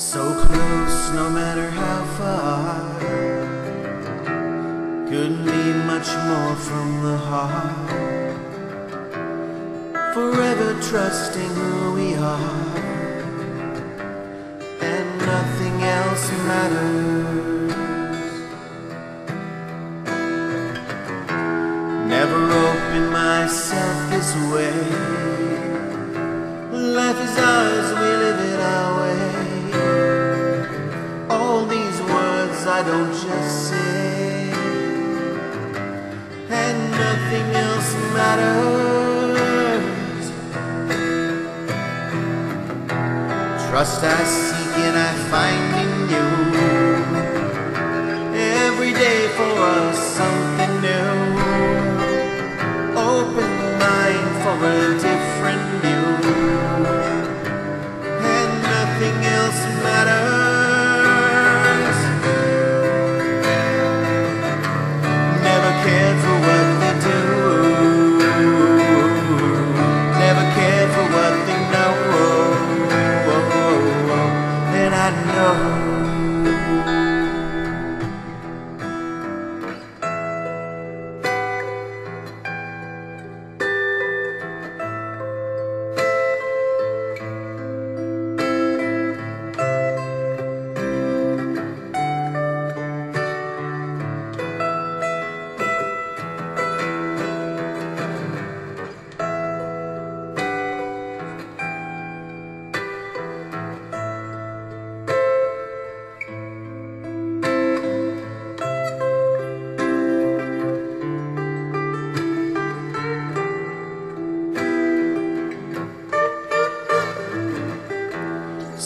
So close, no matter how far. Couldn't be much more from the heart. Forever trusting who we are. And nothing else matters. Never open myself this way. Life is ours, we live it our way. I don't just say, and nothing else matters. Trust I seek and I find And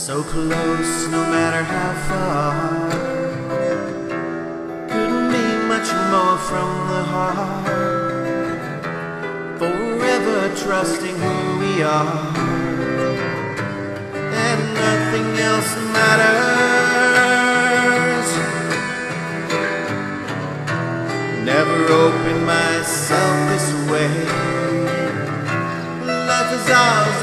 So close, no matter how far. Couldn't be much more from the heart. Forever trusting who we are. And nothing else matters. Never open myself this way. Life is ours,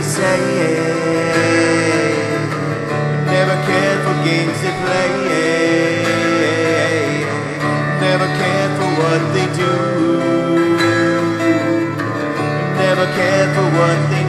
they say, never cared for games they play, never cared for what they do, never cared for what they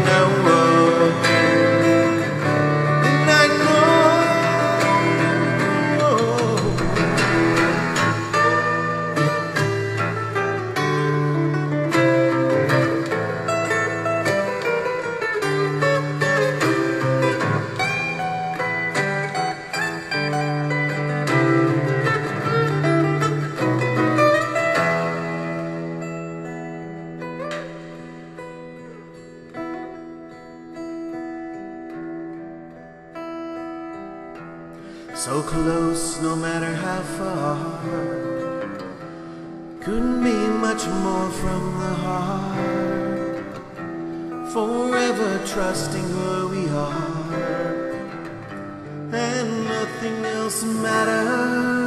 So close, no matter how far. Couldn't mean much more from the heart. Forever trusting where we are. And nothing else matters.